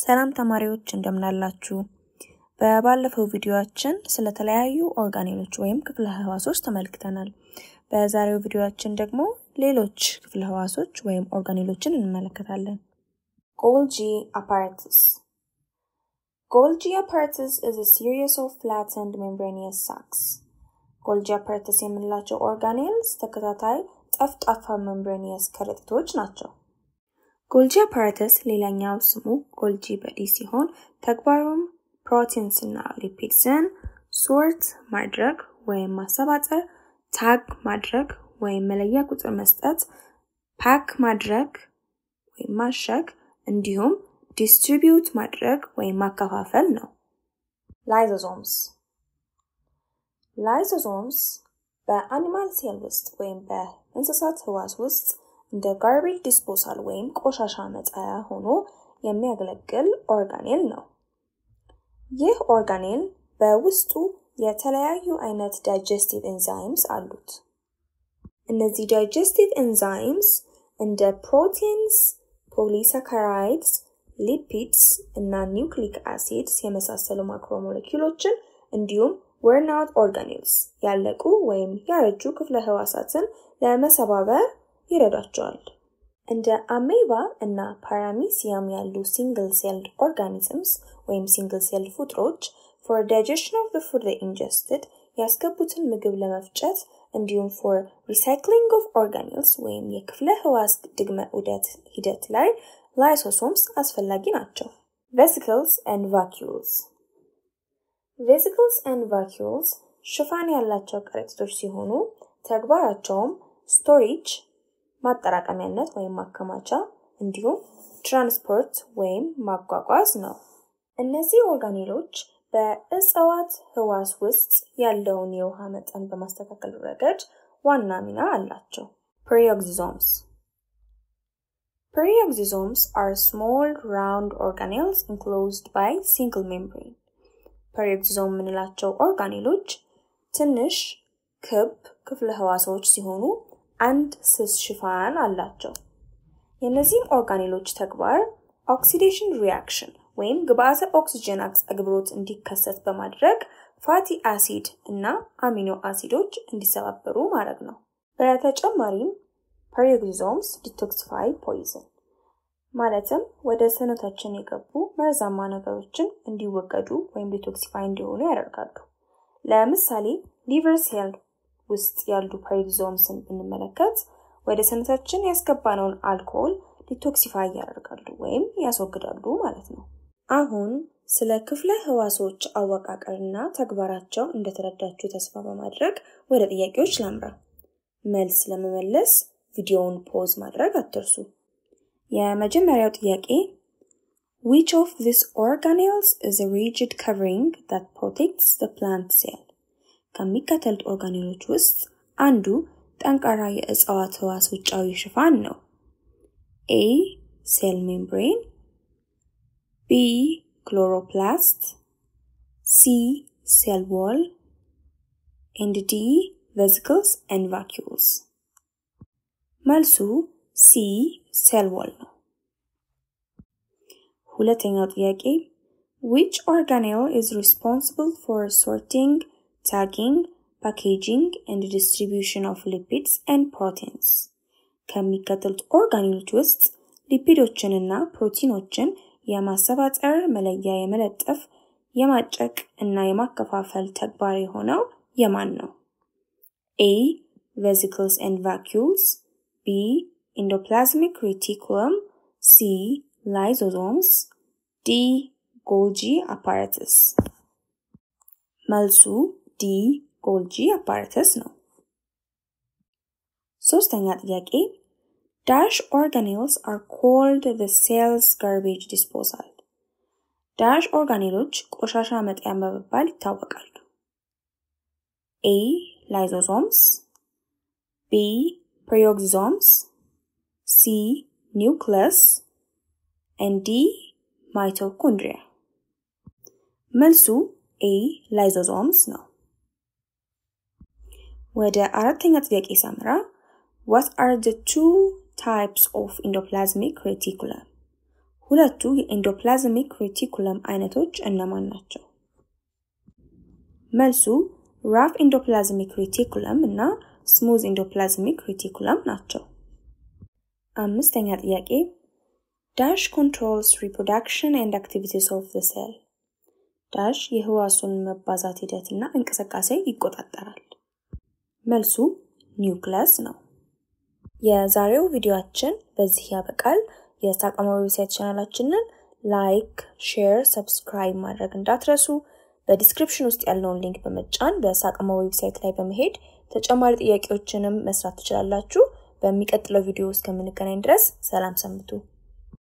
ሰላም ተማሪዎች እንደምናላችሁ። በባለፈው ቪዲዮአችን ስለተለያዩ ኦርጋኔሎች ወይም ክፍለ ህዋሶች ተመልክተናል። በዛሬው ቪዲዮአችን ደግሞ ሌሎች ክፍለ ህዋሶች ወይም ኦርጋኔሎችን እንመለከታለን። Golgi apparatus Golgi apparatus is a series of flattened membranous sacs. Golgi apparatus የምንላቸው organelles ተከታታይ ጠፍጣፋ membranous ከረጢቶች ናቸው። Golgi apparatus ሌላኛው ስሙ Golgi body ሲሆን ተግባሩም proteins እና lipids ን sort ማድረግ ወይም ማሰባጠር፣ tag ማድረግ ወይም መለያ ቁጥር መስጠት፣ pack ማድረግ ወይም ማሸግ እንዲሁም distribute ማድረግ ወይም ማከፋፈል ነው። lysosomes lysosomes በ animal cell ውስጥ ወይም በእንስሳት ህዋስ ውስጥ እንደ garbage disposal ወይም ቆሻሻ መጣያ ሆኖ የሚያገለግል organelle ነው። ይህ ኦርጋኔል በውስጡ የተለያዩ አይነት digestive enzymes አሉት። እነዚህ digestive enzymes እንደ proteins፣ polysaccharides፣ lipids እና nucleic acids የመሳሰሉ ማክሮሞለኪሎችን እንዲሁም worn-out organelles ያለቁ ወይም ያረጁ ክፍለ ህዋሳትን ለመሰባበር ይረዳቸዋል። እንደ amoeba እና paramecium ያሉ single celled organisms ወይም single celled ፍጥሮች for digestion of food ingested ያስገቡትን ምግብ ለመፍጨት እንዲሁም for recycling of organelles ወይም የክፍለ ህዋስ ድግመ ዑደት ሂደት ላይ lysosomes አስፈላጊ ናቸው። vesicles and vacuoles vesicles and vacuoles ሽፋን ያላቸው ከረጢቶች ሲሆኑ ተግባራቸውም storage ማጠራቀሚያነት ወይም ማከማቻ እንዲሁም ትራንስፖርት ወይም ማጓጓዝ ነው። እነዚህ ኦርጋኔሎች በእጽዋት ህዋስ ውስጥ ያለውን የውሃ መጠን በማስተካከል ረገድ ዋና ሚና አላቸው። peroxisomes peroxisomes are small round organelles enclosed by single membrane. peroxisome የምንላቸው ኦርጋኔሎች ትንሽ ክብ ክፍለ ህዋሶች ሲሆኑ አንድ ስስ ሽፋን አላቸው። የእነዚህም ኦርጋኔሎች ተግባር oxidation reaction ወይም ግብአተ ኦክሲጅን አቅርቦት እንዲከሰት በማድረግ fatty acid እና amino አሲዶች እንዲሰባበሩ ማድረግ ነው። በተጨማሪም peroxisomes detoxify poison ማለትም ወደ ሰውነታችን የገቡ መርዛማ ነገሮችን እንዲወገዱ ወይም detoxify እንዲሆኑ ያደርጋሉ። ለምሳሌ liver cell ውስጥ ያሉ peroxisomes ን ብንመለከት ወደ ሰውነታችን ያስገባነውን አልኮል detoxify ያደርጋሉ ወይም ያስወግዳሉ ማለት ነው። አሁን ስለ ክፍለ ህዋሶች አወቃቀርና ተግባራቸው እንደተረዳችሁ ተስፋ በማድረግ ወደ ጥያቄዎች ላምራ። መልስ ለመመለስ ቪዲዮውን pause ማድረግ አትርሱ። የመጀመሪያው ጥያቄ Which of these organelles is a rigid covering that protects the? ከሚከተሉት ኦርጋኔሎች ውስጥ አንዱ ጠንካራ የእጽዋት ህዋስ ውጫዊ ሽፋን ነው። A cell membrane፣ B chloroplast፣ C cell wall and D vesicles and vacuoles። መልሱ C cell wall ነው። ሁለተኛው ጥያቄ which organelle is responsible for sorting tagging, packaging, and distribution of lipids and proteins. ከሚከተሉት ኦርጋኔሎች ውስጥ ሊፒዶችንና ፕሮቲኖችን የማሰባጠር፣ መለያ የመለጠፍ፣ የማጨቅ እና የማከፋፈል ተግባር የሆነው የማን ነው? A. vesicles and vacuoles፣ B. endoplasmic reticulum፣ C. lysosomes፣ D Golgi apparatus። መልሱ D Golgi apparatus ነው። ሶስተኛ ጥያቄ dash organelles are called the cell's garbage disposal። dash ኦርጋኔሎች ቆሻሻ መጣያ በመባል ይታወቃሉ። A lysosomes፣ B peroxisomes፣ C nucleus and D mitochondria። መልሱ A lysosomes ነው። ወደ አራተኛ ጥያቄ ሳምራ what are the two types of endoplasmic reticulum? ሁለቱ የ endoplasmic reticulum አይነቶች እነማን ናቸው? መልሱ rough endoplasmic reticulum እና smooth endoplasmic reticulum ናቸው። አምስተኛ ጥያቄ dash controls reproduction and activities of the cell dash የህዋሱን መባዛት ሂደት እና እንቅስቃሴ ይቆጣጠራል። መልሱ ኒውክለስ ነው። የዛሬው ቪዲዮአችን በዚህ ያበቃል። የሳቀማ website ቻናላችንን like፣ share፣ subscribe ማድረግ እንዳትረሱ። በ description ውስጥ ያለውን link በመጫን በሳቀማ website ላይ በመሄድ ተጨማሪ ጥያቄዎችንም መስራት ትችላላችሁ። በሚቀጥለው ቪዲዮ እስከምንገናኝ ድረስ ሰላም ሰንብቱ።